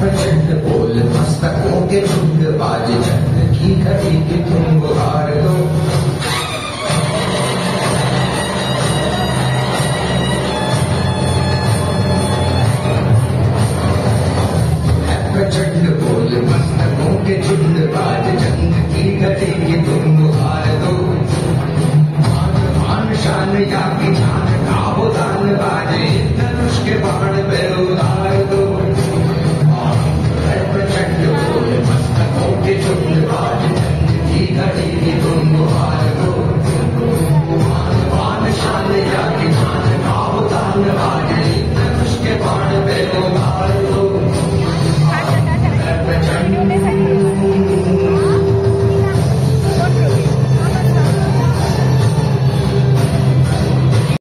प्रचंड बोल, मस्तकों के शुद्ध बाज चंद्र की घड़ी के तुम गुहार दो प्रचंड बोल मस्तकों के झुंड बाज चंद्र की घड़ी के तुम गुहार दो। मान शान या की